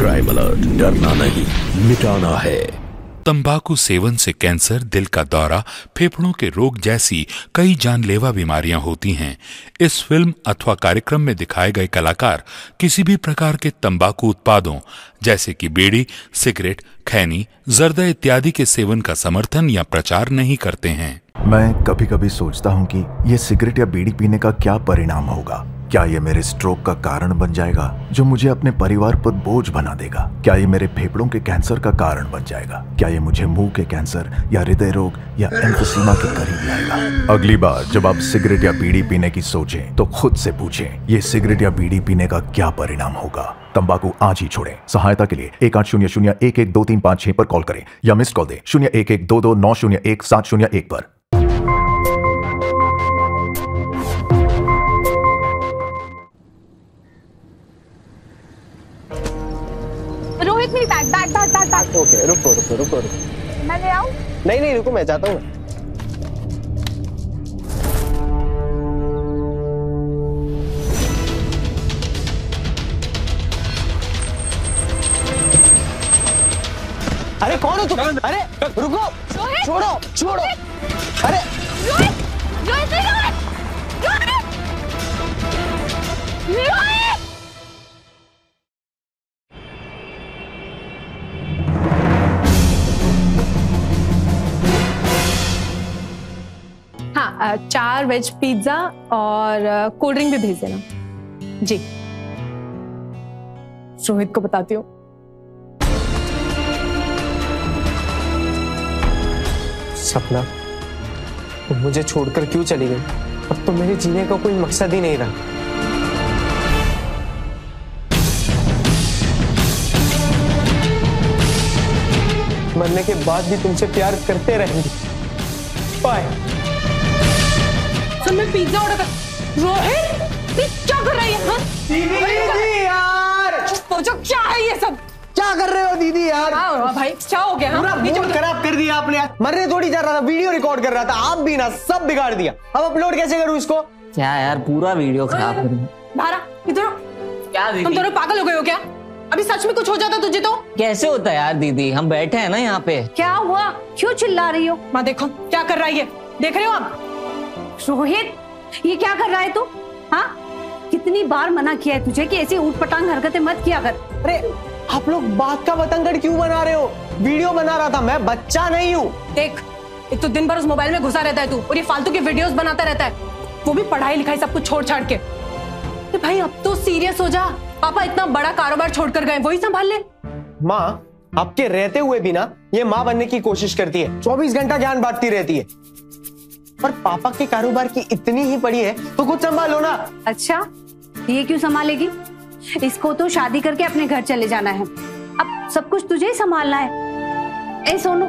Crime alert डरना नहीं मिटाना है। तंबाकू सेवन से कैंसर दिल का दौरा फेफड़ों के रोग जैसी कई जानलेवा बीमारियाँ होती हैं। इस फ़िल्म अथवा कार्यक्रम में दिखाए गए कलाकार किसी भी प्रकार के तंबाकू उत्पादों जैसे कि बीड़ी सिगरेट खैनी जर्दा इत्यादि के सेवन का समर्थन या प्रचार नहीं करते हैं। मैं कभी कभी सोचता हूँ कि ये सिगरेट या बीड़ी पीने का क्या परिणाम होगा। क्या ये मेरे स्ट्रोक का कारण बन जाएगा, जो मुझे अपने परिवार पर बोझ बना देगा? क्या ये मेरे फेफड़ों के कैंसर का कारण बन जाएगा? क्या ये मुझे मुँह के कैंसर या हृदय रोग या एम्फोसीमा के करीब लाएगा? अगली बार जब आप सिगरेट या बीड़ी पीने की सोचें तो खुद से पूछें, ये सिगरेट या बीड़ी पीने का क्या परिणाम होगा? तंबाकू आज ही छोड़ें। सहायता के लिए एक आठ शून्य शून्य एक एक दो तीन पाँच छह पर कॉल करें या मिस कॉल दें शून्य एक एक दो दो नौ शून्य एक सात शून्य एक पर। ओके रुको रुको रुको रुको। मैं ले आऊँ? नहीं नहीं रुको मैं जाता हूँ अरे कौन हो तुम? अरे रुको छोड़ो छोड़ो। अरे। रोहित रोहित चार वेज पिज्जा और कोल्ड ड्रिंक भी भेज देना। जी। रोहित को बताती हूँ। सपना तुम मुझे छोड़कर क्यों चली गई? अब तो मेरे जीने का कोई मकसद ही नहीं रहा। मरने के बाद भी तुमसे प्यार करते रहेंगे। बाय सुन मैं पिज्जा ऑर्डर कर रोहित क्या कर रही है हाँ? दीदी यार। सोचो क्या है ये सब? क्या कर रहे हो दीदी यार? क्या हो भाई क्या हो गया पूरा हाँ? मूड खराब कर दिया आपने। यार मरने थोड़ी जा रहा था वीडियो रिकॉर्ड कर रहा था आप भी ना सब बिगाड़ दिया। अब अपलोड कैसे करूँ इसको? क्या यार पूरा वीडियो खराब कर दिया। भारा इधर क्या तुम दीदी दोनों पागल हो गए हो क्या? अभी सच में कुछ हो जाता तुझे तो? कैसे होता है यार दीदी? हम बैठे हैं ना यहाँ पे। क्या हुआ? क्यों चिल्ला रही हो? माँ देखो क्या कर रहा है ये? देख रहे हो आप? रोहित ये क्या कर रहा है तू? हाँ? कितनी बार मना किया है तुझे कि ऐसी ऊट पटांग हरकतें मत किया कर। अरे आप लोग बात का बतंगड़ क्यों बना रहे हो? वीडियो बना रहा था मैं बच्चा नहीं हूँ। देख एक तो दिन भर उस मोबाइल में घुसा रहता है तू और ये फालतू की वीडियोस बनाता रहता है। वो भी पढ़ाई लिखाई सब कुछ छोड़ छाड़ के। अरे भाई अब तो सीरियस हो जा। पापा इतना बड़ा कारोबार छोड़कर गए वही संभाल ले। माँ आपके रहते हुए भी ना ये माँ बनने की कोशिश करती है। चौबीस घंटा ज्ञान बांटती रहती है। पर पापा के कारोबार की इतनी ही पड़ी है तो कुछ संभालो ना। अच्छा ये क्यों संभालेगी? इसको तो शादी करके अपने घर चले जाना है। अब सब कुछ तुझे ही संभालना है। ए सोनू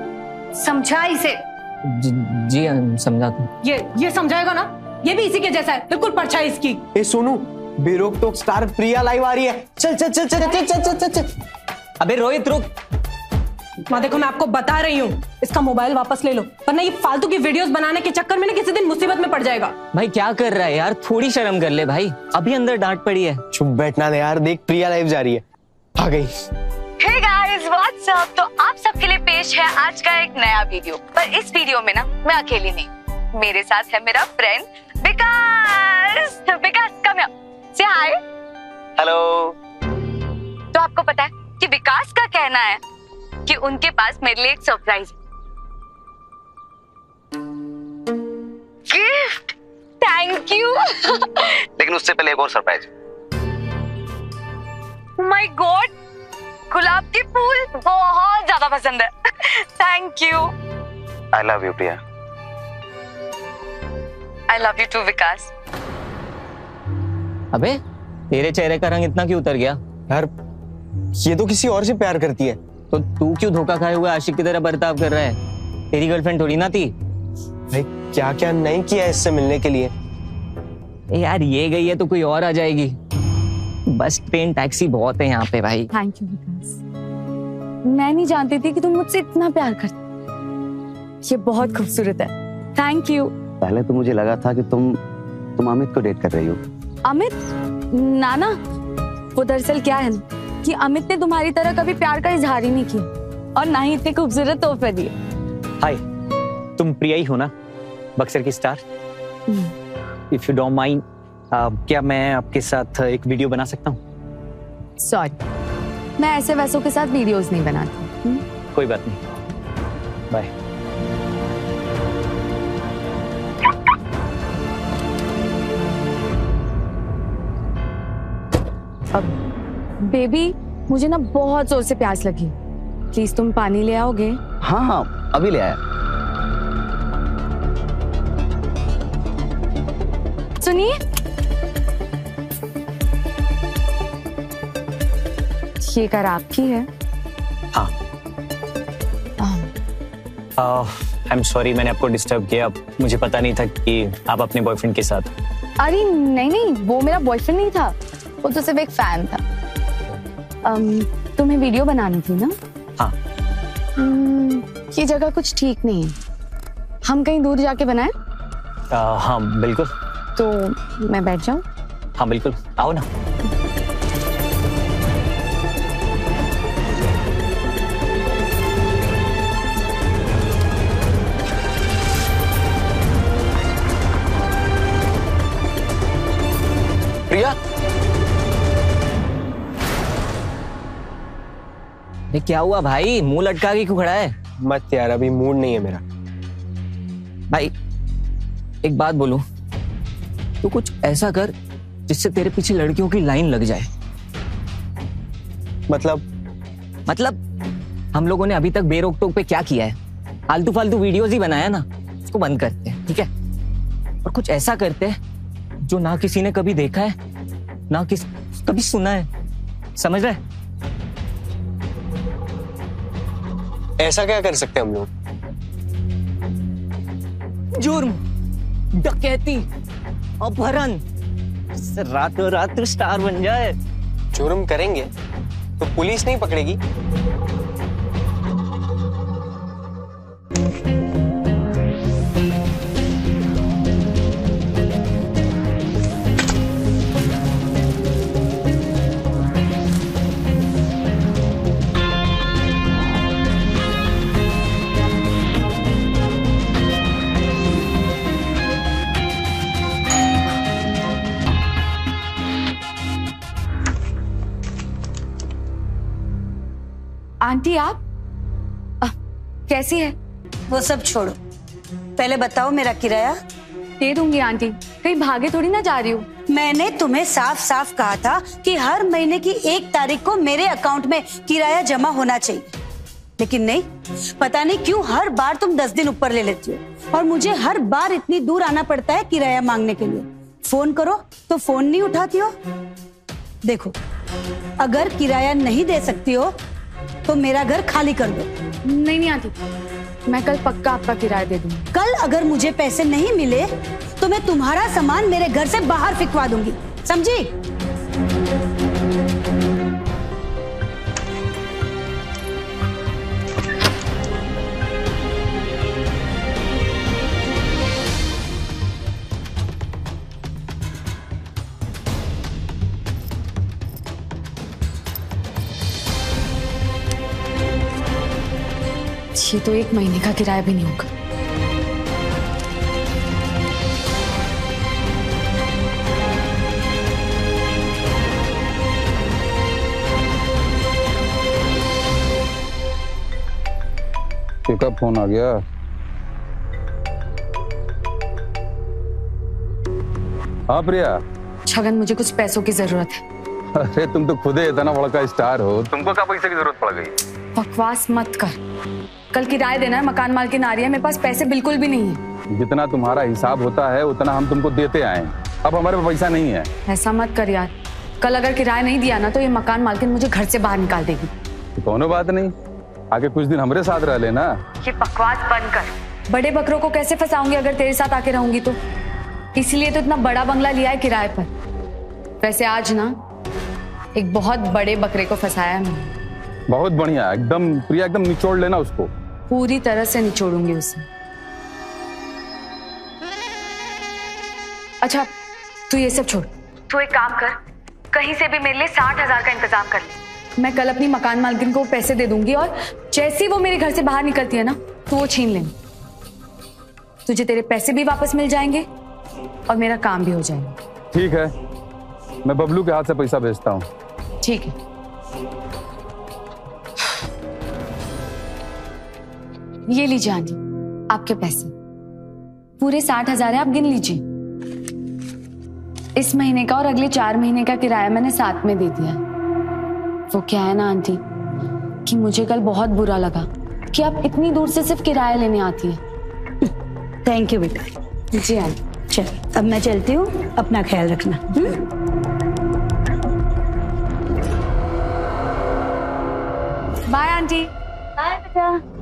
समझा इसे। जी, जी हम समझाते ये ये समझाएगा ना? ये भी इसी के जैसा है। बिल्कुल परछाई इसकी। ए सोनू बेरोक तो स्टार प्रिया लाइव आ रही है। चल चल चल चल चल चल चल चल चल। अबे रोहित रुक। माँ देखो मैं आपको बता रही हूँ। इसका मोबाइल वापस ले लो। वरना ये फालतू की वीडियोस बनाने के चक्कर में ना किसी दिन मुसीबत में पड़ जाएगा। भाई क्या कर रहा है यार? थोड़ी शर्म कर ले भाई। अभी अंदर डांट पड़ी है। चुप बैठना दे यार देख प्रिया लाइव जा रही है। आ गई। हे गाइस व्हाट्सअप तो आप सबके लिए पेश है आज का एक नया वीडियो। पर इस वीडियो में ना मैं अकेली नहीं मेरे साथ है मेरा फ्रेंड विकास। विकास कम से हाय हेलो तो आपको पता है कि विकास का कहना है कि उनके पास मेरे लिए एक सरप्राइज़ गिफ्ट थैंक यू लेकिन उससे पहले एक और सरप्राइज़ माय गॉड गुलाब के फूल बहुत ज़्यादा पसंद है। Thank you I love you Priya I love you too Vikas अबे तेरे चेहरे का रंग इतना क्यों उतर गया? यार ये तो किसी और से प्यार करती है। तो तू क्यों धोखा खाए हुए आशिक की तरह बर्ताव कर रहा है? तेरी गर्लफ्रेंड थोड़ी ना थी? भाई क्या क्या नहीं किया इससे मिलने के लिए? यार ये गई है तो कोई और आ जाएगी। बस ट्रेन टैक्सी बहुत है यहाँ पे भाई। थैंक यू विकास मैं नहीं जानती थी कि तुम मुझसे इतना प्यार करते ये बहुत खूबसूरत है। थैंक यू पहले तो मुझे लगा था कि तुम तुम अमित को डेट कर रही हो। अमित? नाना? वो दरअसल क्या है? ना कि अमित ने तुम्हारी तरह कभी प्यार का इजहार ही नहीं किया और ना ही इतने खूबसूरत तोहफे दिए। हाय तुम प्रिया ही हो ना? बक्सर की star? If you don't mind क्या मैं आपके साथ एक वीडियो बना सकता हूँ? सॉरी मैं ऐसे वैसों के साथ वीडियोस नहीं बनाती। हम्म? कोई बात नहीं। बाय अब बेबी मुझे ना बहुत ज़ोर से प्यास लगी। प्लीज़ तुम पानी ले आओगे? हाँ हाँ अभी ले आया। सुनिए। ये कर आपकी है? हाँ। आई एम सॉरी मैंने आपको डिस्टर्ब किया। मुझे पता नहीं था कि आप अपने बॉयफ्रेंड के साथ अरे नहीं नहीं वो मेरा बॉयफ्रेंड नहीं था। वो तो सिर्फ़ एक फ़ैन था। तुम्हें वीडियो बनानी थी ना? हाँ। हम्म, ये जगह कुछ ठीक नहीं है। हम कहीं दूर जाके बनाए? हाँ बिल्कुल। तो मैं बैठ जाऊँ। हाँ बिल्कुल। आओ ना। ये क्या हुआ भाई? मुँह लटका के क्यों खड़ा है? मत यार अभी मूड नहीं है मेरा। भाई एक बात बोलूँ। तू कुछ ऐसा कर जिससे तेरे पीछे लड़कियों की लाइन लग जाए। मतलब? मतलब हम लोगों ने अभी तक बेरोक टोक पे क्या किया है? फालतू फालतू वीडियोस ही बनाया ना उसको बंद करते हैं ठीक है? और कुछ ऐसा करते हैं जो ना किसी ने कभी देखा है ना किस कभी सुना है। समझ रहे? ऐसा क्या कर सकते हैं हम लोग? जुर्म डकैती अपहरण रातों रात तू स्टार बन जाए। जुर्म करेंगे तो पुलिस नहीं पकड़ेगी? आंटी आप? अ, कैसी है? वो सब छोड़ो। पहले बताओ मेरा किराया। दे दूँगी आंटी। कहीं भागे थोड़ी ना जा रही हूँ। मैंने तुम्हें साफ़ साफ़ कहा था कि हर महीने की एक तारीख को मेरे अकाउंट में किराया जमा होना चाहिए। लेकिन नहीं पता नहीं क्यों हर बार तुम दस दिन ऊपर ले लेती हो। और मुझे हर बार इतनी दूर आना पड़ता है किराया मांगने के लिए। फ़ोन करो तो फ़ोन नहीं उठाती हो? देखो अगर किराया नहीं दे सकती हो तो मेरा घर खाली कर दो। नहीं नहीं आती मैं कल पक्का आपका किराया दे दूँगी। कल अगर मुझे पैसे नहीं मिले तो मैं तुम्हारा सामान मेरे घर से बाहर फिकवा दूँगी। समझी? ये तो एक महीने का किराया भी नहीं होगा। का फ़ोन आ गया? हाँ प्रिया। छगन मुझे कुछ पैसों की ज़रूरत है। अरे तुम तो खुद ही इतना बड़ा स्टार हो। तुमको क्या पैसे की ज़रूरत पड़ गई? बकवास मत कर। कल किराया देना है मकान मालकिन आ रही है मेरे पास पैसे बिल्कुल भी नहीं है। जितना तुम्हारा हिसाब होता है उतना हम तुमको देते आए। अब हमारे पास पैसा नहीं है। ऐसा मत कर यार। कल अगर किराया नहीं दिया ना तो ये मकान मालकिन मुझे घर से बाहर निकाल देगी। तो कोनो बात नहीं। आगे कुछ दिन हमारे साथ रह लेना। ये बकवास बंद कर। बड़े बकरों को कैसे फंसाऊँगी अगर तेरे साथ आके रहूँगी तो? इसलिए तो इतना बड़ा बंगला लिया है किराए पर। वैसे आज ना एक बहुत बड़े बकरे को फंसाया है बहुत बढ़िया। एकदम प्रिया एकदम निचोड़ लेना उसको। पूरी तरह से निचोड़ूँगी उसे। अच्छा तू ये सब छोड़। तू एक काम कर कहीं से भी मेरे लिए साठ हज़ार का इंतज़ाम कर ले। मैं कल अपनी मकान मालकिन को पैसे दे दूँगी और जैसे ही वो मेरे घर से बाहर निकलती है ना तो वो छीन लेंगे। तुझे तेरे पैसे भी वापस मिल जाएँगे और मेरा काम भी हो जाएगा। ठीक है मैं बबलू के हाथ से पैसा भेजता हूँ। ठीक है। ये लीजिए आंटी आपके पैसे। पूरे साठ हज़ार है आप गिन लीजिए। इस महीने का और अगले चार महीने का किराया मैंने साथ में दे दिया। वो क्या है ना आंटी कि मुझे कल बहुत बुरा लगा कि आप इतनी दूर से सिर्फ़ किराया लेने आती है। थैंक यू बेटा। जी आंटी। चल अब मैं चलती हूँ अपना ख्याल रखना। हम्म? Bye aunty. बाय बेटा।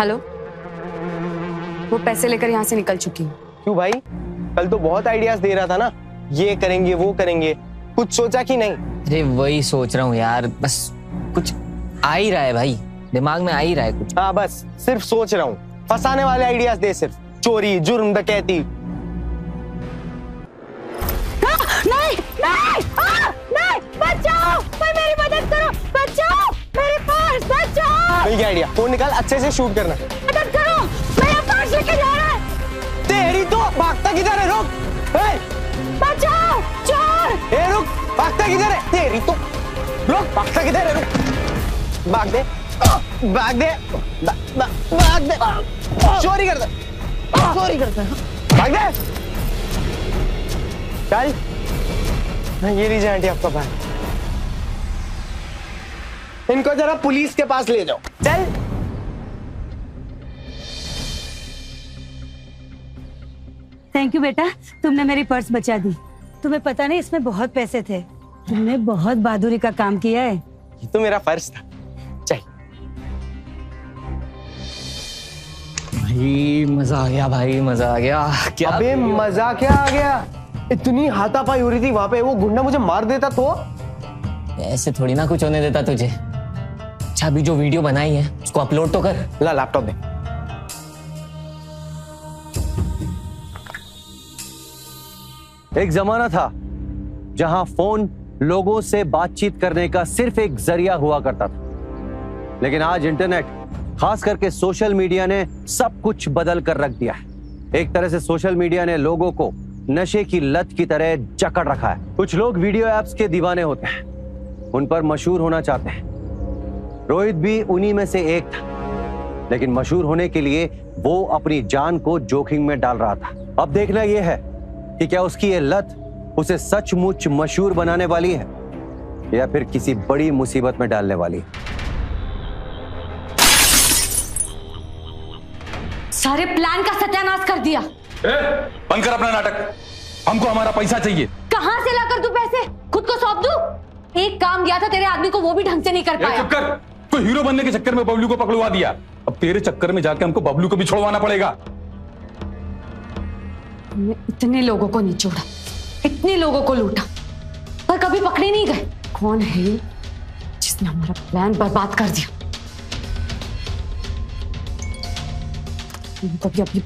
हेलो? वो पैसे लेकर यहाँ से निकल चुकी हूँ। क्यों भाई? कल तो बहुत आइडियाज़ दे रहा था ना। ये करेंगे वो करेंगे। कुछ सोचा कि नहीं? अरे वही सोच रहा हूँ यार। बस कुछ आ ही रहा है भाई। दिमाग में आ ही रहा है कुछ। हाँ बस सिर्फ़ सोच रहा हूँ। फंसाने वाले आइडियाज़ दे सिर्फ़। चोरी जुर्म डकैती। आइडिया फ़ोन निकाल अच्छे से शूट करना। करो मेरा पर्स लेके जा रहा है? तेरी तो भागता किधर है रुक। ए, बचाओ चोर! ए रुक। भागता किधर है? तेरी तो रुक भागता किधर है रुक। भाग दे। भाग दे। भाग दे। चोरी कर दे चोरी कर दे भाग दे। चल। हाँ, ये लीजिए आंटी आपका बैग इनको जरा पुलिस के पास ले जाओ। चल। थैंक यू बेटा। तुमने मेरी पर्स बचा दी। तुम्हें पता नहीं इसमें बहुत पैसे थे। तुमने बहुत बहादुरी का काम किया है। ये तो मेरा फ़र्ज़ था। चल। भाई मज़ा आ गया भाई मज़ा आ गया। क्या अबे मज़ा क्या आ गया? इतनी हाथापाई हो रही थी वहाँ पे वो गुंडा मुझे मार देता तो? ऐसे थोड़ी ना कुछ होने देता तुझे। अच्छा अभी जो वीडियो बनाई है, उसको अपलोड तो कर। ला लैपटॉप दे। एक जमाना था जहाँ फ़ोन लोगों से बातचीत करने का सिर्फ़ एक ज़रिया हुआ करता था। लेकिन आज इंटरनेट खास करके सोशल मीडिया ने सब कुछ बदल कर रख दिया है। एक तरह से सोशल मीडिया ने लोगों को नशे की लत की तरह जकड़ रखा है। कुछ लोग वीडियो एप्स के दीवाने होते हैं, उन पर मशहूर होना चाहते हैं। रोहित भी उन्हीं में से एक था। लेकिन मशहूर होने के लिए वो अपनी जान को जोखिम में डाल रहा था। अब देखना यह है कि क्या उसकी ये लत उसे सचमुच मशहूर बनाने वाली है या फिर किसी बड़ी मुसीबत में डालने वाली है? सारे प्लान का सत्यानाश कर दिया। बंद कर अपना नाटक। हमको हमारा पैसा चाहिए। कहाँ से लाकर तू पैसे? खुद को सौंप दू? एक काम दिया था तेरे आदमी को वो भी ढंग से नहीं कर पाया। चुप कर। कोई हीरो बनने के चक्कर में बबलू को पकड़वा दिया। अब तेरे चक्कर में जाके हमको बबलू को भी छोड़वाना पड़ेगा। इतने लोगों को निचोड़ा इतने लोगों को लूटा, पर कभी पकड़े नहीं गए। कौन है जिसने हमारा प्लान बर्बाद कर दिया? इनको भी अभी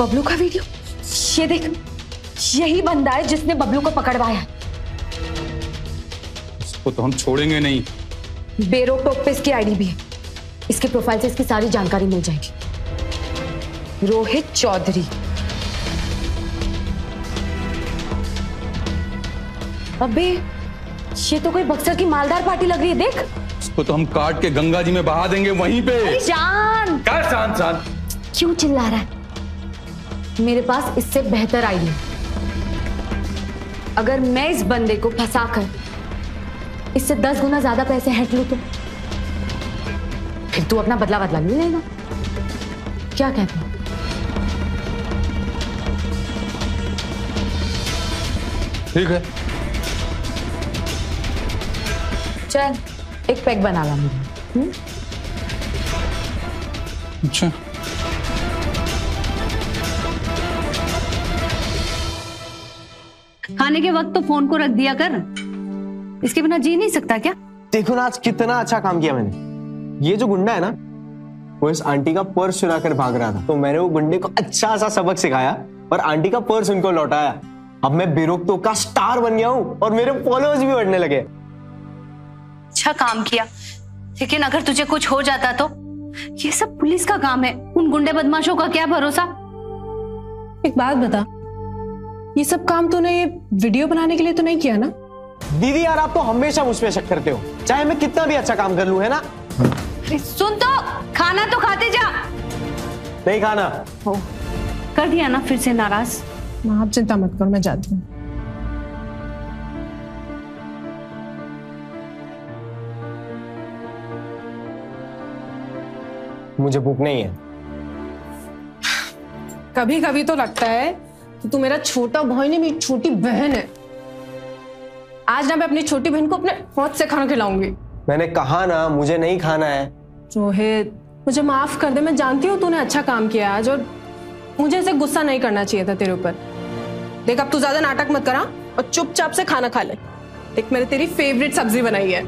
बबलू का वीडियो, ये देख, यही बंदा है जिसने बबलू को पकड़वाया। इसको तो हम छोड़ेंगे नहीं। बेरोक टोक पे इसकी आईडी भी है। इसके प्रोफ़ाइल से इसकी सारी जानकारी मिल जाएगी। रोहित चौधरी। अबे ये तो कोई बक्सर की मालदार पार्टी लग रही है देख। इसको तो हम काट के गंगा जी में बहा देंगे वहीं पे। जान। क्या शांत शांत क्यों चिल्ला रहा है? मेरे पास इससे बेहतर आइडिया अगर मैं इस बंदे को फंसाकर इससे दस गुना ज़्यादा पैसे हट लू तो फिर तू अपना बदला बदला नहीं लेगा क्या कहते हो? ठीक है। चल एक पैक बना ला मुझे। हम्म? अच्छा। खाने के वक्त तो फ़ोन को रख दिया कर। इसके बिना जी नहीं सकता क्या? देखो ना आज कितना अच्छा काम किया मैंने। ये जो गुंडा है ना वो इस आंटी का पर्स चुरा कर भाग रहा था। तो मैंने वो गुंडे को अच्छा सा सबक सिखाया और आंटी का पर्स उनको लौटाया। अब मैं बेरोकतो का स्टार बन गया हूँ और मेरे फॉलोअर्स भी बढ़ने लगे। अच्छा काम किया। लेकिन अगर तुझे कुछ हो जाता तो? ये सब पुलिस का काम है। उन गुंडे बदमाशों का क्या भरोसा? एक बात बता। ये सब काम तूने ये वीडियो बनाने के लिए तो नहीं किया ना? दीदी यार आप तो हमेशा मुझ पे शक करते हो। चाहे मैं कितना भी अच्छा काम कर लूँ है ना? सुन तो खाना तो खाते जा। नहीं खाना। हो कर दिया ना फिर से नाराज़। माँ आप चिंता मत करो मैं जाती हूँ। मुझे भूख नहीं है। कभी कभी तो लगता है कि तू मेरा छोटा भाई नहीं मेरी छोटी बहन है। आज ना मैं अपनी छोटी बहन को अपने हाथ से खाना खिलाऊँगी। मैंने कहा ना मुझे नहीं खाना है। रोहित मुझे माफ़ कर दे मैं जानती हूँ तूने अच्छा काम किया आज और मुझे ऐसे गुस्सा नहीं करना चाहिए था तेरे ऊपर। देख अब तू ज़्यादा नाटक मत करा और चुपचाप से खाना खा ले। देख मैंने तेरी फेवरेट सब्ज़ी बनाई है।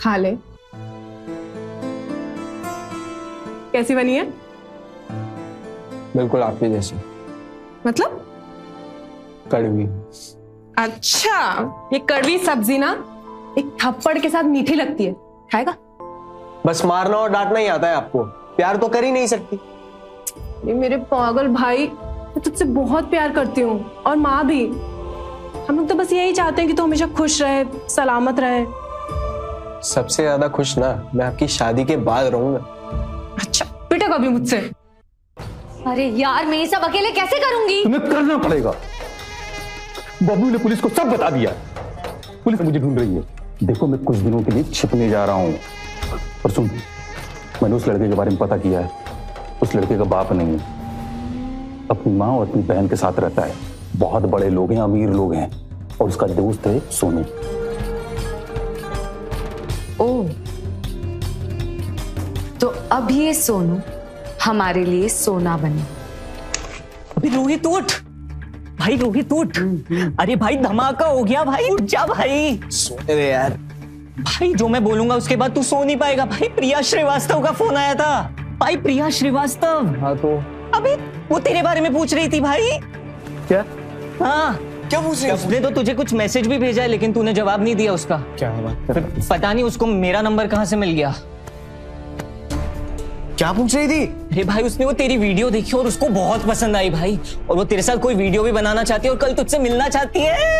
खा ले। कैसी बनी है? बिल्कुल आपकी जैसी। मतलब? कड़वी। अच्छा ये कड़वी सब्ज़ी ना एक थप्पड़ के साथ मीठी लगती है। खाएगा बस मारना और डांटना ही आता है आपको। प्यार तो कर ही नहीं सकती। ये मेरे पागल भाई मैं तुझसे बहुत प्यार करती हूँ और माँ भी। हम लोग तो बस यही चाहते हैं कि तू तो हमेशा खुश रहे सलामत रहे। सबसे ज़्यादा खुश ना मैं आपकी शादी के बाद रहूँगा। अच्छा बेटा कभी मुझसे। अरे यार मैं ये सब अकेले कैसे करूँगी? तुम्हें करना पड़ेगा। बबलू ने पुलिस को सब बता दिया। पुलिस मुझे ढूंढ रही है। देखो मैं कुछ दिनों के लिए छिपने जा रहा हूँ। पर सुन मैंने उस लड़के के बारे में पता किया है। उस लड़के का बाप नहीं है। अपनी माँ और अपनी बहन के साथ रहता है। बहुत बड़े लोग हैं अमीर लोग हैं। और उसका दोस्त है सोनू। ओ तो अब ये सोनू हमारे लिए सोना बने। अभी रोहित उठ। भाई रोहित उठ अरे भाई धमाका हो गया भाई उठ जा भाई। सोने दे यार। भाई जो मैं बोलूँगा उसके बाद तू सो नहीं पाएगा। भाई प्रिया श्रीवास्तव का फ़ोन आया था। भाई प्रिया श्रीवास्तव। हाँ तो? अबे वो तेरे बारे में पूछ रही थी भाई। क्या? हाँ। क्या पूछ रही उसने तो तुझे कुछ मैसेज भी भेजा है लेकिन तूने जवाब नहीं दिया उसका। क्या बात पता नहीं उसको मेरा नंबर कहाँ से मिल गया। क्या पूछ रही थी? अरे भाई उसने वो तेरी वीडियो देखी और उसको बहुत पसंद आई भाई। और वो तेरे साथ कोई वीडियो भी बनाना चाहती है और कल तुझसे मिलना चाहती है।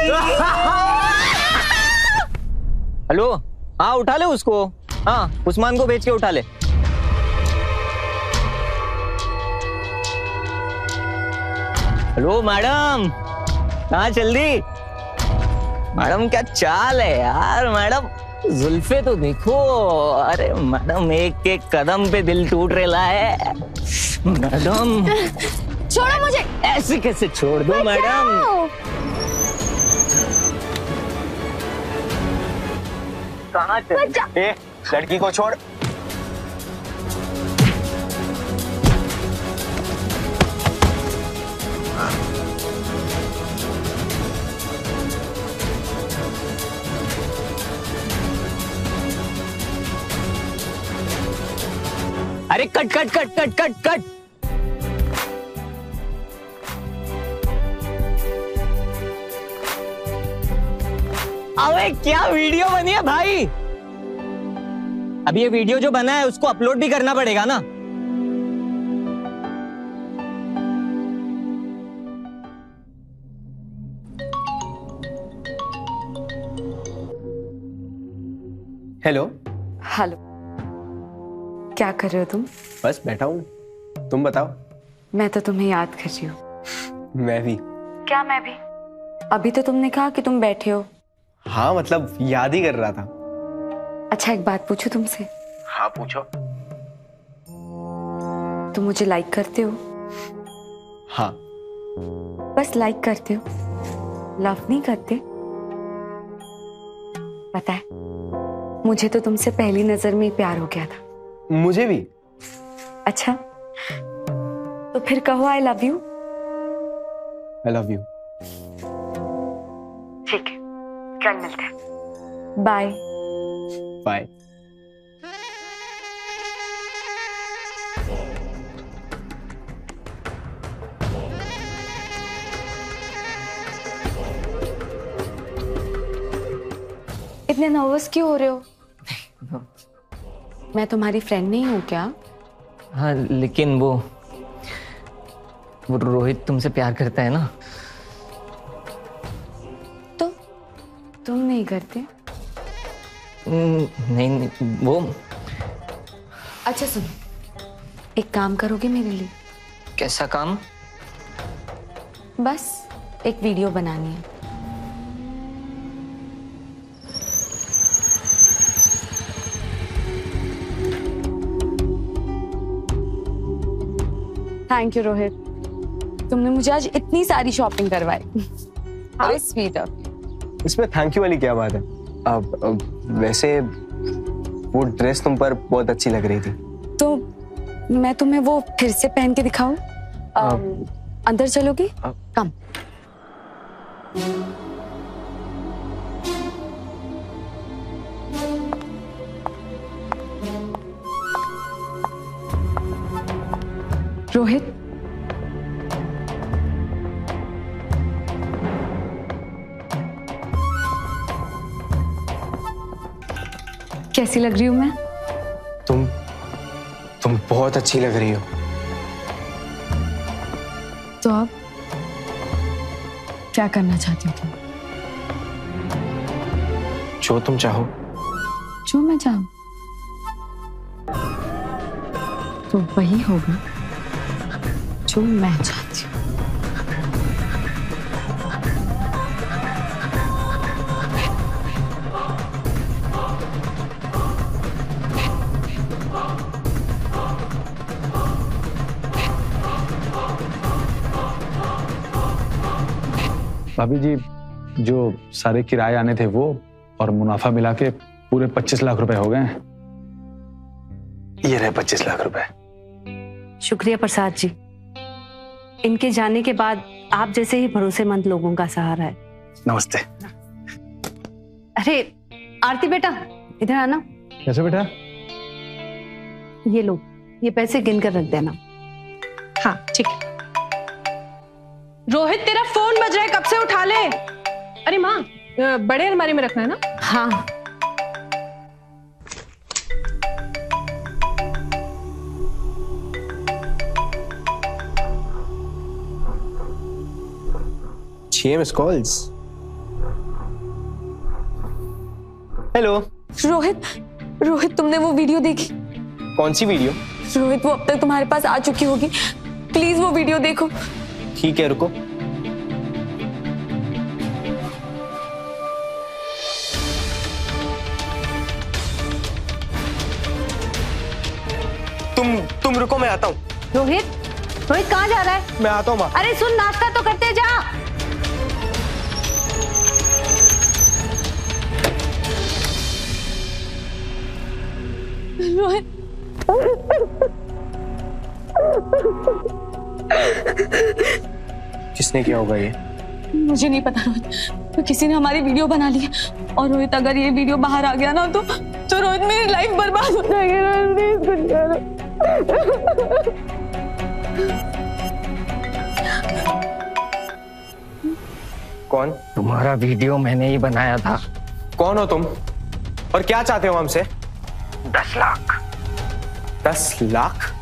हेलो? हाँ उठा ले उसको। हाँ उस्मान को भेज के उठा ले। Hello madam. हाँ जल्दी। मैडम क्या चाल है यार? मैडम जुल्फे तो देखो। अरे मैडम एक एक कदम पे दिल टूट रहा है। मैडम छोड़ो मुझे। ऐसे कैसे छोड़ दो मैडम? कहा लड़की को छोड़। अरे cut cut cut cut cut cut. अबे क्या वीडियो बनी है भाई? अब ये वीडियो जो बना है उसको अपलोड भी करना पड़ेगा ना। हेलो हेलो क्या कर रहे हो तुम? बस बैठा हूँ। तुम बताओ। मैं तो तुम्हें याद कर रही हूँ। मैं भी। क्या मैं भी? अभी तो तुमने कहा कि तुम बैठे हो। हाँ मतलब याद ही कर रहा था। अच्छा एक बात पूछूँ तुमसे? हाँ पूछो। तुम मुझे लाइक करते हो? हाँ। बस लाइक करते हो? लव नहीं करते? पता है मुझे तो तुमसे पहली नज़र में ही प्यार हो गया था। मुझे भी। अच्छा। तो फिर कहो I love you I love you ठीक है। कल मिलते हैं। बाय बाय इतने नर्वस क्यों हो रहे हो? मैं तुम्हारी फ्रेंड नहीं हूँ क्या? हाँ लेकिन वो वो रोहित तुमसे प्यार करता है ना? तो तुम नहीं करते? हम्म, नहीं, नहीं वो अच्छा सुनो एक काम करोगे मेरे लिए? कैसा काम? बस एक वीडियो बनानी है। थैंक यू रोहित तुमने मुझे आज इतनी सारी शॉपिंग करवाई। हाउ स्वीट ऑफ़ इसमें थैंक यू वाली क्या बात है? अब, अब वैसे वो ड्रेस तुम पर बहुत अच्छी लग रही थी। तो मैं तुम्हें वो फिर से पहन के दिखाऊँ? अंदर चलोगी? कम रोहित? कैसी लग रही हूँ मैं? तुम तुम बहुत अच्छी लग रही हो। तो अब क्या करना चाहती हो तुम? जो तुम चाहो। जो मैं चाहूँ। तो वही होगा। जो मैं चाहती हूँ। भाभी जी जो सारे किराए आने थे वो और मुनाफा मिला के पूरे पच्चीस लाख रुपए हो गए हैं। ये रहे पच्चीस लाख रुपए। शुक्रिया प्रसाद जी। इनके जाने के बाद आप जैसे ही भरोसेमंद लोगों का सहारा है। नमस्ते। अरे आरती बेटा इधर आना। कैसे बेटा? ये लो ये पैसे गिन कर रख देना। हाँ ठीक। है रोहित तेरा फ़ोन बज रहा है कब से उठा ले? अरे माँ बड़े अलमारी में रखना है ना? हाँ। Miss calls hello Rohit Rohit तुमने वो वीडियो देखी? कौन सी वीडियो रोहित वो अब तक तुम्हारे पास आ चुकी होगी। प्लीज़ वो वीडियो देखो। ठीक है रुको। तुम तुम रुको मैं आता हूँ। रोहित रोहित कहाँ जा रहा है? मैं आता हूँ माँ। अरे सुन नाश्ता तो करते जा। रोहित किसने किया होगा ये? मुझे नहीं पता रोहित। तो किसी ने हमारी वीडियो बना ली? और रोहित अगर ये वीडियो बाहर आ गया ना तो तो रोहित मेरी लाइफ बर्बाद हो जाएगी रोहित प्लीज़ कुछ करो कौन? तुम्हारा वीडियो मैंने ही बनाया था। कौन हो तुम? और क्या चाहते हो हमसे? दस लाख। दस लाख?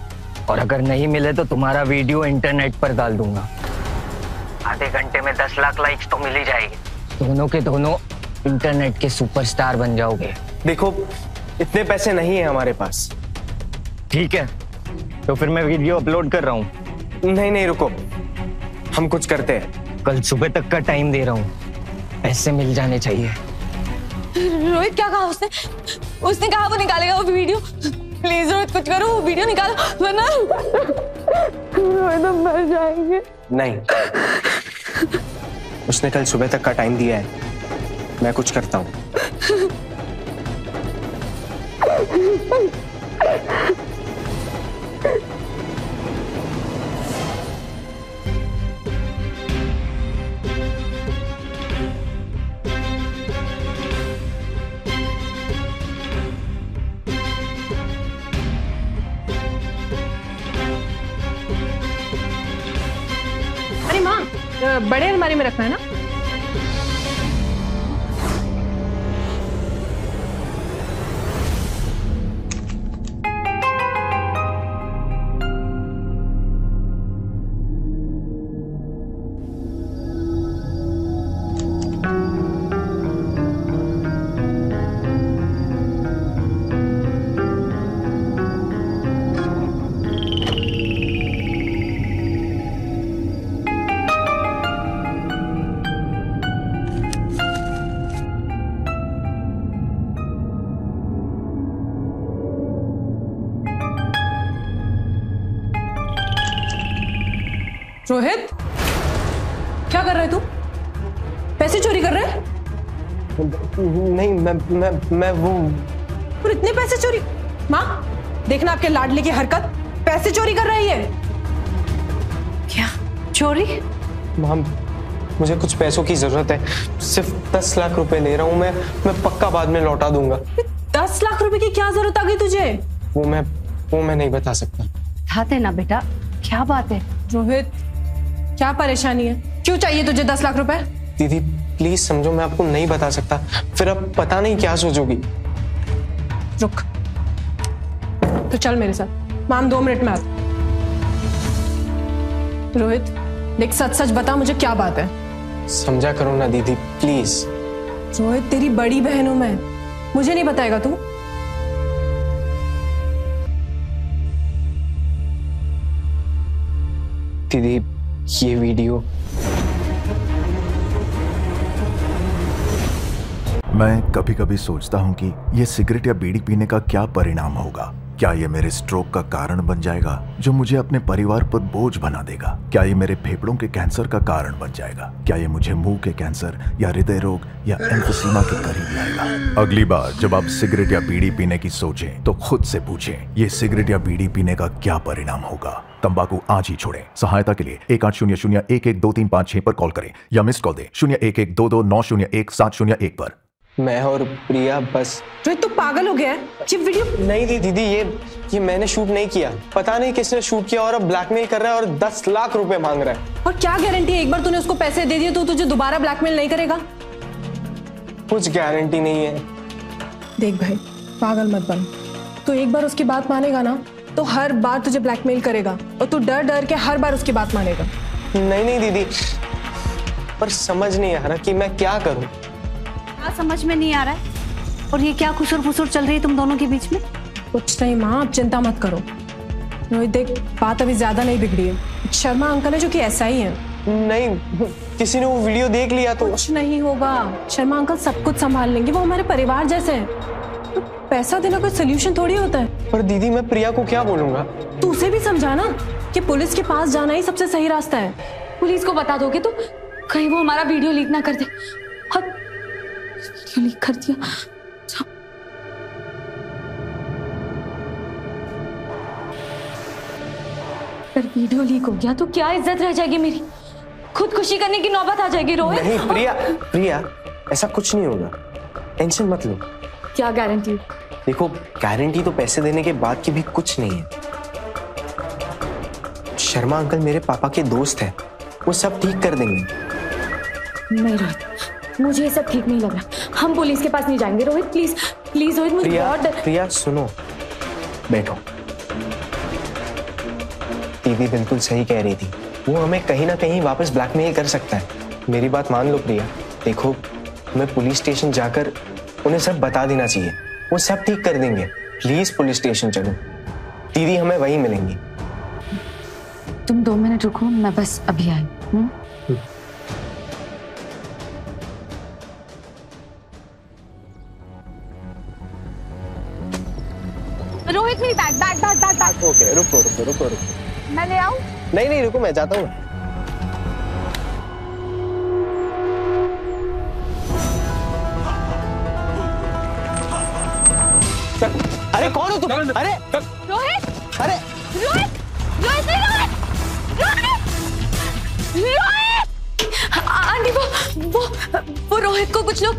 और अगर नहीं मिले तो तुम्हारा वीडियो इंटरनेट पर डाल दूँगा। आधे घंटे में दस लाख लाइक्स तो मिल ही जाएगी। दोनों के दोनों इंटरनेट के सुपरस्टार बन जाओगे। देखो इतने पैसे नहीं है हमारे पास। ठीक है तो फिर मैं वीडियो अपलोड कर रहा हूँ। नहीं नहीं रुको। हम कुछ करते हैं। कल सुबह तक का टाइम दे रहा हूँ। पैसे मिल जाने चाहिए। रोहित क्या कहा उसने? उसने कहा वो निकालेगा वो वीडियो प्लीज़ रोहित कुछ करो वो वीडियो निकालो। वरना रोहित हम मर जाएँगे। नहीं। उसने कल सुबह तक का टाइम दिया है। मैं कुछ करता हूँ। बड़े अलमारी में रखना है ना? रोहित क्या कर रहे तू? पैसे चोरी कर रहे हैं? नहीं मैं मैं मैं वो और इतने पैसे चोरी माँ देखना आपके लाडले की हरकत। पैसे चोरी कर रही है क्या? चोरी? माम मुझे कुछ पैसों की ज़रूरत है। सिर्फ़ दस लाख रुपए ले रहा हूँ मैं। मैं पक्का बाद में लौटा दूँगा। दस लाख रुपए की क्या ज़रूरत आ गई तुझे? वो मैं वो मैं नहीं बता सकता। खाते ना बेटा। क्या बात है? रोहित क्या परेशानी है? क्यों चाहिए तुझे दस लाख रुपए? दीदी प्लीज़ समझो मैं आपको नहीं बता सकता। फिर अब पता नहीं क्या सोचोगी। रुक। तो चल मेरे साथ। माम दो मिनट में आ। रोहित देख सच सच बता मुझे क्या बात है। समझा करो ना दीदी प्लीज़ रोहित तेरी बड़ी बहन हूँ मैं। मुझे नहीं बताएगा तू। दीदी ये वीडियो। मैं कभी कभी सोचता हूँ कि ये सिगरेट या बीड़ी पीने का क्या परिणाम होगा। क्या ये मेरे स्ट्रोक का कारण बन जाएगा, जो मुझे अपने परिवार पर बोझ बना देगा? क्या ये मेरे फेफड़ों के कैंसर का कारण बन जाएगा? क्या ये मुझे मुँह के कैंसर या हृदय रोग या एम्फोसीमा के करीब लाएगा? अगली बार जब आप सिगरेट या बीड़ी पीने की सोचें तो खुद से पूछें, ये सिगरेट या बीड़ी पीने का क्या परिणाम होगा? तंबाकू आज ही छोड़ें। सहायता के लिए एक आठ शून्य शून्य एक एक दो तीन पाँच छह पर कॉल करें या मिस कॉल दें। शून्य एक एक दो दो नौ शून्य एक सात शून्य एक पर। मैं और प्रिया बस। रोहित तू पागल हो गया है। ये वीडियो नहीं दी दीदी ये ये मैंने शूट नहीं किया। पता नहीं किसने शूट किया और अब ब्लैकमेल कर रहा है और दस लाख रुपए मांग रहा है। और क्या गारंटी है? एक बार तूने उसको पैसे दे दिए तो तुझे दोबारा ब्लैकमेल नहीं करेगा। कुछ गारंटी नहीं है। देख भाई पागल मत बन। तू एक बार उसकी बात मानेगा ना तो हर बार तुझे ब्लैकमेल करेगा और तू डर डर के हर बार उसकी बात मानेगा। नहीं नहीं दीदी। पर समझ नहीं आ रहा कि मैं क्या करूँ। क्या समझ में नहीं आ रहा है। और ये क्या खुसुर फुसुर चल रही है तुम दोनों के बीच में? कुछ नहीं माँ आप चिंता मत करो। रोहित देख बात अभी ज़्यादा नहीं बिगड़ी है। शर्मा अंकल है जो कि ऐसा ही है। नहीं किसी ने वो वीडियो देख लिया तो। कुछ नहीं होगा। शर्मा अंकल सब कुछ संभाल लेंगे वो हमारे परिवार जैसे हैं। तो पैसा देना कोई सोल्यूशन थोड़ी होता है। पर दीदी मैं प्रिया को क्या बोलूँगा? तू उसे भी समझाना कि पुलिस के पास जाना ही सबसे सही रास्ता है। पुलिस को बता दोगे तो कहीं वो हमारा वीडियो लीक ना कर दे। और लीक कर दिया? अगर वीडियो लीक हो गया तो क्या इज़्ज़त रह जाएगी मेरी? खुदकुशी करने की नौबत आ जाएगी रोहित। नहीं प्रिया प्रिया ऐसा कुछ नहीं होगा। टेंशन मत लो। क्या गारंटी देखो गारंटी तो पैसे देने के बाद की भी कुछ नहीं है। शर्मा अंकल मेरे पापा के दोस्त हैं। वो सब ठीक कर देंगे। नहीं रोहित। मुझे ये सब ठीक नहीं लग रहा। हम पुलिस के पास नहीं जाएँगे। रोहित प्लीज़ प्लीज़ रोहित मुझे प्रिया बहुत डर प्रिया सुनो। बैठो। दीदी बिल्कुल सही कह रही थी। वो हमें कहीं ना कहीं वापस ब्लैकमेल कर सकता है। मेरी बात मान लो प्रिया। देखो हमें पुलिस स्टेशन जाकर उन्हें सब बता देना चाहिए। वो सब ठीक कर देंगे। प्लीज़ पुलिस स्टेशन चलो। दीदी हमें वहीं मिलेंगी। तुम दो मिनट रुको मैं बस अभी आई हूँ रोहित मेरी bag bag bag bag bag okay रुको रुको रुको रुको। मैं ले आऊँ? नहीं नहीं रुको मैं जाता हूँ। अरे कौन हो तुम? अरे रोहित अरे। रोहित रोहित नहीं रोहित रोहित रोहित। आंटी वो वो वो रोहित को कुछ लोग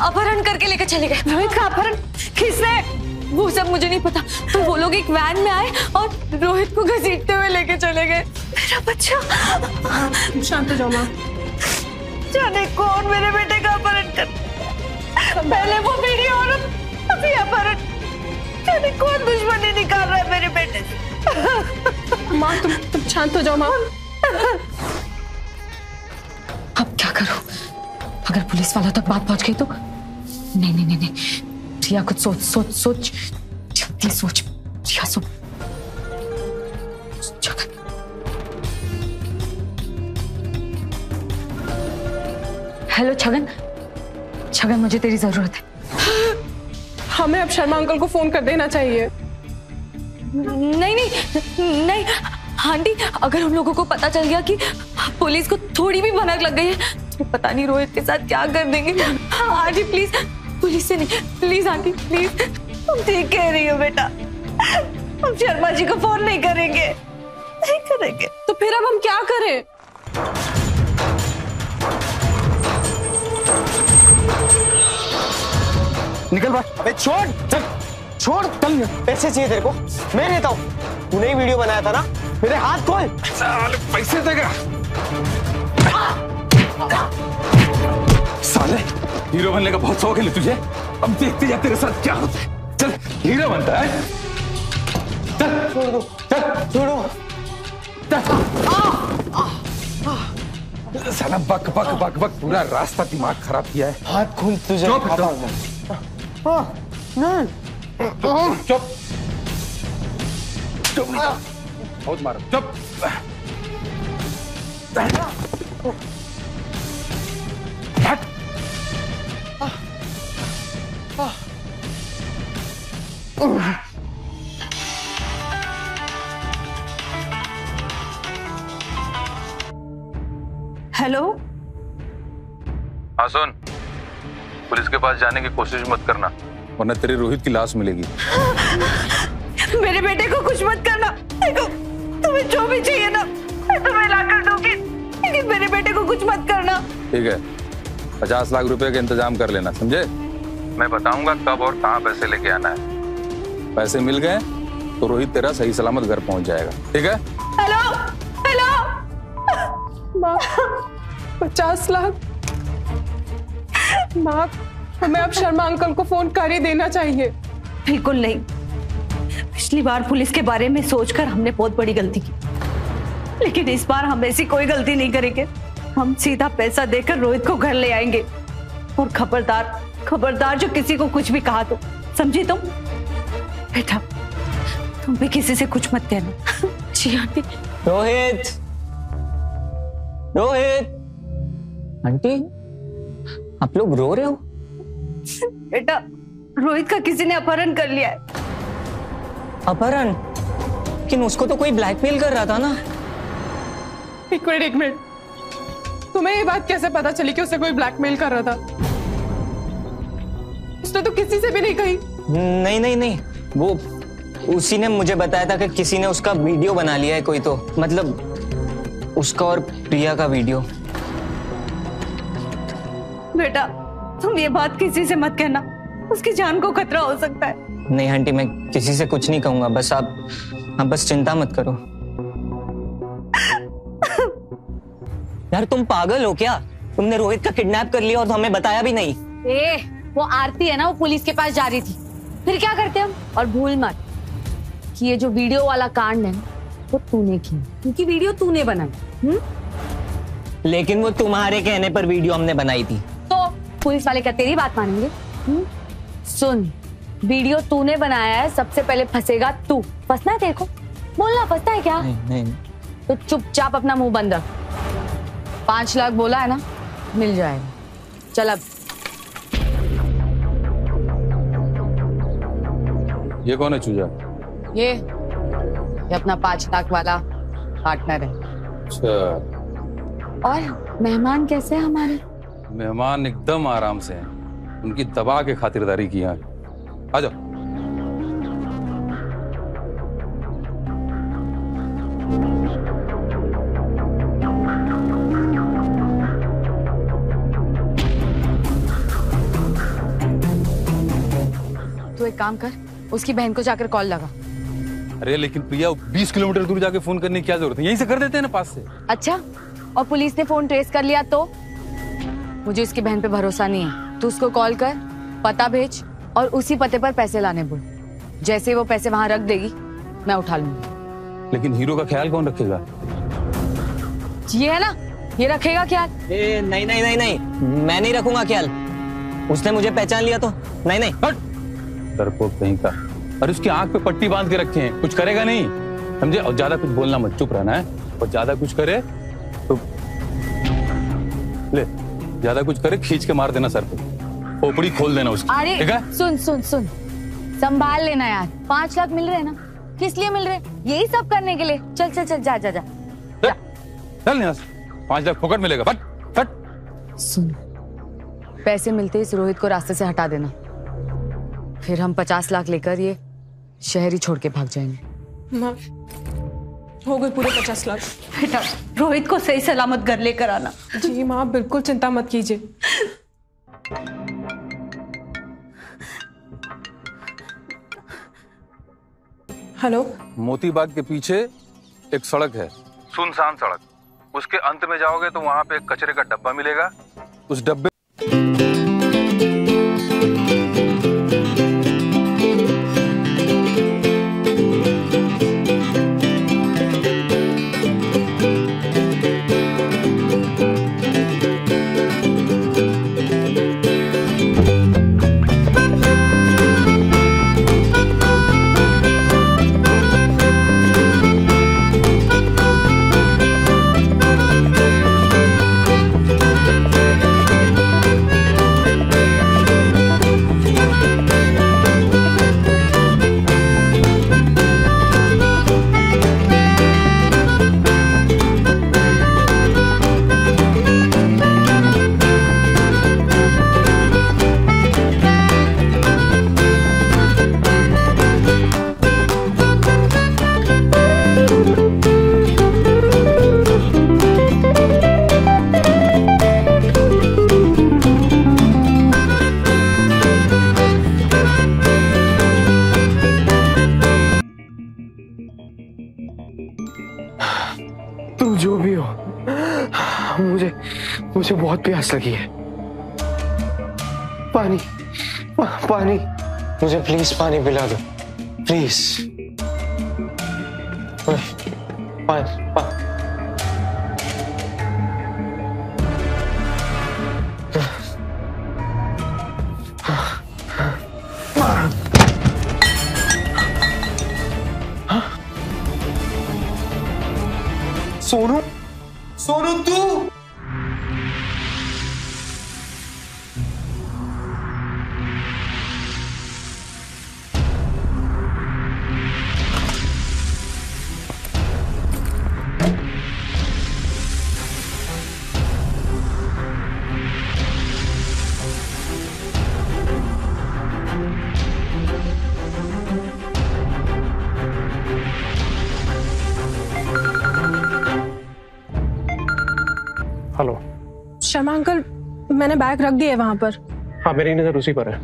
अपहरण करके लेकर चले गए। रोहित का अपहरण किसने? वो सब मुझे नहीं पता। तो वो लोग एक वैन में आए और रोहित को घसीटते हुए लेके चले गए। मेरा बच्चा। शांत जाओ माँ। जाने कौन मेरे बेटे का अपहरण कर पहले वो वीडियो और अभी अपहरण। जाने कौन दुश्मनी निकाल रहा है मेरे बेटे से? माँ तुम तुम शांत हो जाओ माँ। अब क्या करूँ? अगर पुलिस वालों तक बात पहुँच गई तो? नहीं नहीं नहीं नहीं। प्रिया कुछ सोच सोच सोच जल्दी सोच प्रिया सोच हेलो छगन छगन मुझे तेरी ज़रूरत है हमें अब शर्मा अंकल को फ़ोन कर देना चाहिए नहीं नहीं नहीं आंटी अगर हम लोगों को पता चल गया कि पुलिस को थोड़ी भी भनक लग गई है तो पता नहीं रोहित के साथ क्या कर देंगे आंटी प्लीज़ पुलिस से नहीं प्लीज़ आंटी प्लीज़ तुम ठीक कह रही हो बेटा। हम शर्मा जी को फ़ोन नहीं करेंगे। नहीं करेंगे। तो फिर अब हम क्या करें? निकल बाहर। अबे छोड़ चल। छोड़ चल। पैसे चाहिए तेरे को। मैं देता हूँ। तूने ही वीडियो बनाया था ना? मेरे हाथ खोल। साले पैसे देगा साले। हीरो बनने का बहुत शौक है तुझे? अब देखते जा तेरे साथ क्या होता है। चल हीरो बनता है। चल छोड़ दो चल छोड़ो। साला बक बक बक बक पूरा रास्ता दिमाग खराब किया है। हाथ खून तुझे चुप चुप। हूँ हाँ, नहीं। चुप चुप बहुत मारा। चुप हेलो? हाँ सुन। पुलिस के पास जाने की कोशिश मत करना वरना तेरे रोहित की लाश मिलेगी। मेरे बेटे को कुछ मत करना। देखो तुम्हें जो भी चाहिए ना मैं तुम्हें ला कर दूँगी। लेकिन मेरे बेटे को कुछ मत करना। ठीक है। पचास लाख रुपए का इंतज़ाम कर लेना समझे? मैं बताऊँगा कब और कहाँ पैसे लेके आना है। पैसे मिल गए तो रोहित तेरा सही सलामत घर पहुँच जाएगा। ठीक है? Hello hello. माँ पचास लाख। माँ हमें अब शर्मा अंकल को फ़ोन कर ही देना चाहिए। बिल्कुल नहीं। पिछली बार पुलिस के बारे में सोचकर हमने बहुत बड़ी गलती की। लेकिन इस बार हम ऐसी कोई गलती नहीं करेंगे। हम सीधा पैसा देकर रोहित को घर ले आएँगे। और खबरदार खबरदार जो किसी को कुछ भी कहा तो। समझी तुम? बेटा तुम भी किसी से कुछ मत कहना। जी आंटी रोहित! रोहित! आंटी आप लोग रो रहे हो? बेटा रोहित का किसी ने अपहरण कर लिया है। अपहरण? लेकिन उसको तो कोई ब्लैकमेल कर रहा था ना? एक मिनट एक मिनट। तुम्हें ये बात कैसे पता चली कि उसे कोई ब्लैकमेल कर रहा था? उसने तो किसी से भी नहीं कही। नहीं नहीं नहीं। वो उसी ने मुझे बताया था कि किसी ने उसका वीडियो बना लिया है कोई तो। मतलब उसका और प्रिया का वीडियो। बेटा तुम ये बात किसी से मत कहना। उसकी जान को खतरा हो सकता है। नहीं आंटी मैं किसी से कुछ नहीं कहूँगा। बस आप आप बस चिंता मत करो। यार तुम पागल हो क्या? तुमने रोहित का किडनैप कर लिया और हमें बताया भी नहीं। ए, वो आरती है ना वो पुलिस के पास जा रही थी। फिर क्या करते हम? और भूल मत कि ये जो वीडियो वाला कांड है वो तूने की क्योंकि वीडियो तूने बनाई हम्म? लेकिन वो तुम्हारे कहने पर वीडियो हमने बनाई थी। तो पुलिस वाले क्या तेरी बात मानेंगे? हम्म? सुन वीडियो तूने बनाया है सबसे पहले फंसेगा तू। फंसना है तेरे को? बोलना फंसता है क्या? नहीं नहीं। तो चुपचाप अपना मुँह बंद रख। पाँच लाख बोला है ना मिल जाएगा। चल अब। ये कौन है चूजा? ये ये अपना पाँच लाख वाला पार्टनर है। अच्छा। और मेहमान कैसे हैं हमारे? मेहमान एकदम आराम से हैं। उनकी दबा के खातिरदारी की यहाँ आ जाओ। तू एक काम कर उसकी बहन को जाकर कॉल लगा। अरे लेकिन प्रिया 20 किलोमीटर दूर जाके फ़ोन करने की क्या ज़रूरत है? यहीं से कर देते हैं ना पास से। अच्छा और पुलिस ने फ़ोन ट्रेस कर लिया तो? मुझे उसकी बहन पे भरोसा नहीं है। तू उसको कॉल कर पता भेज और उसी पते पर पैसे लाने बोल। जैसे वो पैसे वहाँ रख देगी मैं उठा लूँगी। लेकिन हीरो का ख्याल कौन रखेगा? ये है ना? ये रखेगा क्या? ए, नहीं नहीं नहीं नहीं। मैं नहीं रखूँगा ख्याल। उसने मुझे पहचान लिया तो। नहीं नहीं। हट! डरपोक कहीं का। अरे उसकी आँख पे पट्टी बाँध के रखे हैं। कुछ करेगा नहीं। समझे? और ज़्यादा कुछ बोलना मत चुप रहना है। और ज़्यादा कुछ करे तो ले ज़्यादा कुछ करे खींच के मार देना सर पे खोपड़ी खोल देना उसकी। ठीक अरे है? सुन सुन सुन। संभाल लेना यार। पाँच लाख मिल रहे हैं ना? किस लिए मिल रहे? यही सब करने के लिए। चल चल चल जा जा जा। चल यहाँ पाँच लाख फोकट मिलेगा। फट फट। सुन। पैसे मिलते इस रोहित को रास्ते से हटा देना। फिर हम पचास लाख लेकर ये शहर ही छोड़ के भाग जाएँगे। माँ हो गए पूरे पचास लाख। बेटा रोहित को सही सलामत घर लेकर आना। जी माँ बिल्कुल चिंता मत कीजिए। हेलो? मोती बाग के पीछे एक सड़क है। सुनसान सड़क। उसके अंत में जाओगे तो वहाँ पे एक कचरे का डब्बा मिलेगा। उस डब्बे प्यास लगी है। पानी पानी। मुझे प्लीज़ पानी पिला दो। प्लीज़ मैंने बैग रख दिया है वहाँ पर। हाँ मेरी नज़र उसी पर है।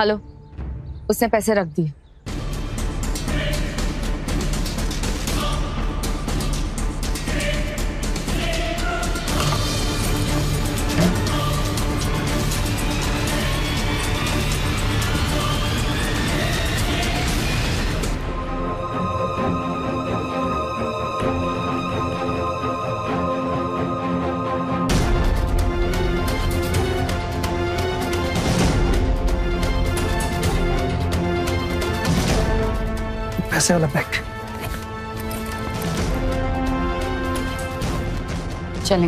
हेलो उसने पैसे रख दिए। पैसे वाला बैग चल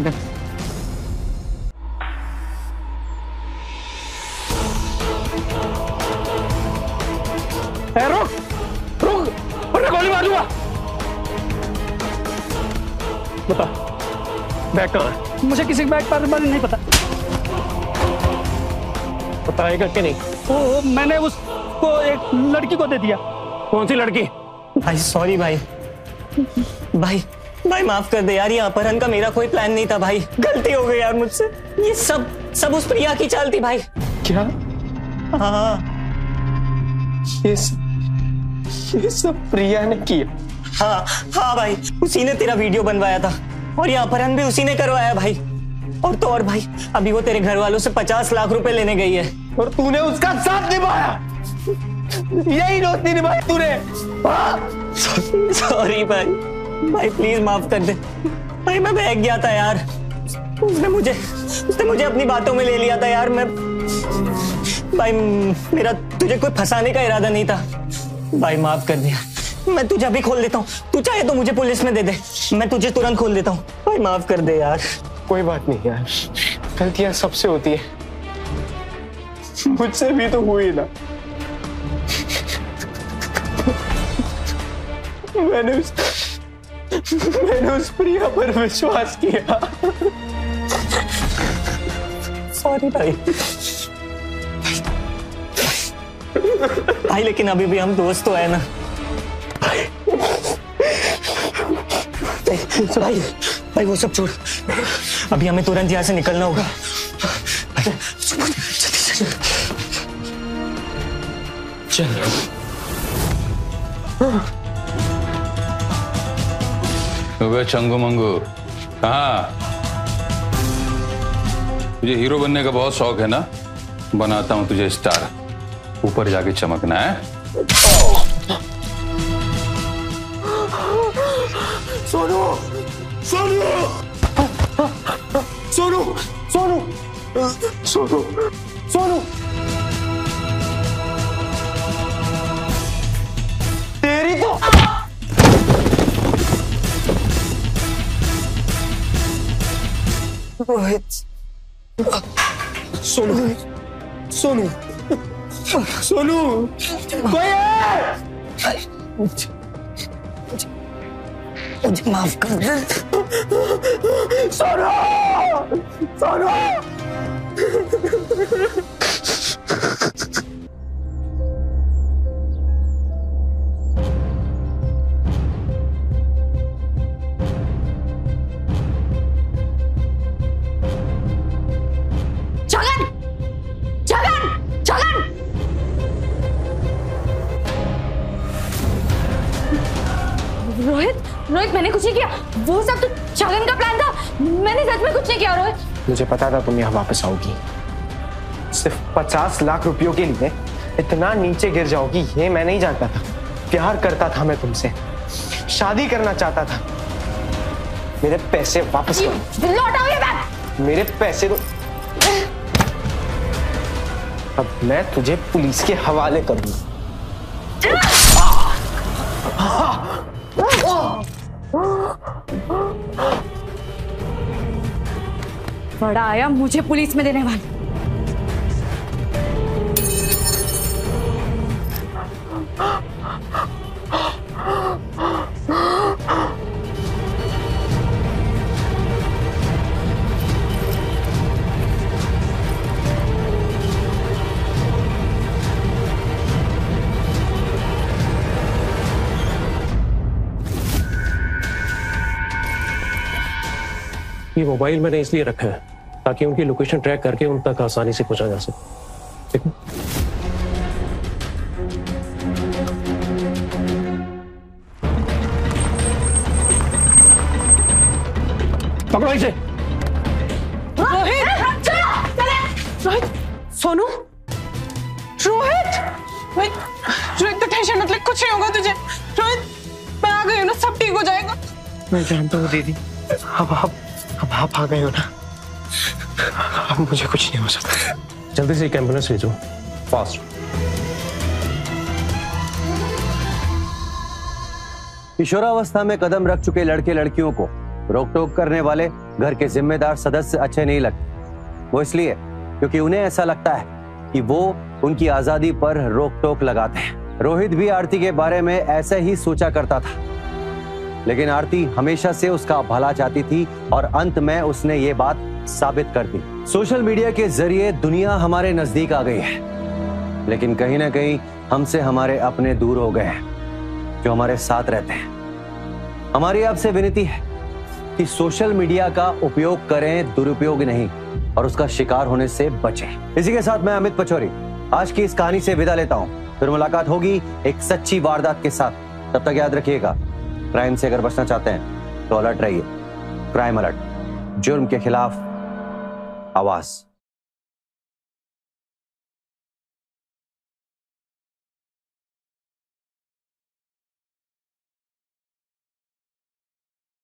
रुक रुक वरना गोली मार दूँगा बता बैग कहाँ है मुझे किसी बैग पर बारे नहीं पता बताएगा कि नहीं वो मैंने उसको एक लड़की को दे दिया कौन सी लड़की भाई सॉरी भाई। भाई भाई माफ़ कर दे यार ये अपहरण का मेरा कोई प्लान नहीं था भाई। गलती हो गई यार मुझसे। ये सब सब उस प्रिया की चाल थी भाई। क्या? हाँ। ये सब ये सब प्रिया ने किया। हाँ हाँ भाई उसी ने तेरा वीडियो बनवाया था। और ये अपहरण भी उसी ने करवाया भाई। और तो और भाई अभी वो तेरे घर वालों से पचास लाख रुपए लेने गई है। और तूने उसका साथ निभाया। यही दोस्ती निभाई तूने। हाँ? सॉरी भाई। भाई प्लीज़ माफ़ कर दे। भाई मैं बहक गया था यार। उसने मुझे उसने मुझे अपनी बातों में ले लिया था यार। मैं भाई मेरा तुझे कोई फंसाने का इरादा नहीं था। भाई माफ़ कर दिया। मैं तुझे अभी खोल देता हूँ। तू चाहे तो मुझे पुलिस में दे दे। मैं तुझे तुरंत खोल देता हूँ। भाई माफ़ कर दे यार। कोई बात नहीं यार। गलतियाँ सबसे होती है। मुझसे भी तो हुई ना। मैंने उस मैंने उस प्रिया पर विश्वास किया। सॉरी भाई। भाई लेकिन अभी भी हम दोस्त तो है ना। भाई भाई वो सब छोड़। अभी हमें तुरंत यहाँ से निकलना होगा। चल। अबे चंगू मंगू। कहा? तुझे हीरो बनने का बहुत शौक है ना? बनाता हूँ तुझे स्टार। ऊपर जाके चमकना, है? सोनू सोनू! सोनू! सोनू! सोनू! सोनू! रोहित। सोनू। सोनू। सोनू। कोई मुझे माफ़ कर दे। सोनू। सोनू। रोहित रोहित मैंने कुछ नहीं किया। वो सब तो छगन का प्लान था। मैंने सच में कुछ नहीं किया रोहित। मुझे पता था तुम यहाँ वापस आओगी। सिर्फ़ पचास लाख रुपयों के लिए इतना नीचे गिर जाओगी ये मैं नहीं जानता था। प्यार करता था मैं तुमसे। शादी करना चाहता था। मेरे पैसे वापस करो। लौटाओ ये बैग मेरे पैसे तो अब मैं तुझे पुलिस के हवाले करूँगा। बड़ा आया मुझे पुलिस में देने वाला। ये मोबाइल मैंने इसलिए रखा है ताकि उनकी लोकेशन ट्रैक करके उन तक आसानी से पहुँचा जा सके। ठीक है? पकड़ो इसे। रोहित! रोहित! सोनू! रोहित! रोहित तो टेंशन मत ले, कुछ नहीं होगा तुझे। रोहित, मैं आ गई हूँ ना, सब ठीक हो जाएगा। मैं जानता हूँ दीदी। अब आप अब आप आ गए हो ना। अब मुझे कुछ नहीं हो सकता जल्दी से एक एंबुलेंस भेजो फास्ट किशोरावस्था में कदम रख चुके लड़के लड़कियों को। रोक टोक करने वाले घर के जिम्मेदार सदस्य अच्छे नहीं लगते। वो इसलिए क्योंकि उन्हें ऐसा लगता है कि वो उनकी आज़ादी पर रोक टोक लगाते हैं। रोहित भी आरती के बारे में ऐसे ही सोचा करता था। लेकिन आरती हमेशा से उसका भला चाहती थी और अंत में उसने ये बात साबित कर दी। सोशल मीडिया के ज़रिए दुनिया हमारे नज़दीक आ गई है। लेकिन कहीं ना कहीं हमसे हमारे अपने दूर हो गए हैं, जो हमारे साथ रहते हैं। हमारी आपसे विनती है कि सोशल मीडिया का उपयोग करें, दुरुपयोग नहीं, और उसका शिकार होने से बचें। इसी के साथ मैं अमित पचौरी, आज की इस कहानी से विदा लेता हूँ। फिर मुलाकात होगी एक सच्ची वारदात के साथ। तब तक याद रखिएगा, क्राइम से अगर बचना चाहते हैं तो अलर्ट रहिए। क्राइम अलर्ट, जुर्म के खिलाफ आवाज़।